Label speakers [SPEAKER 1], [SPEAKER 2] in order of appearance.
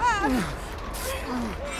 [SPEAKER 1] Oh.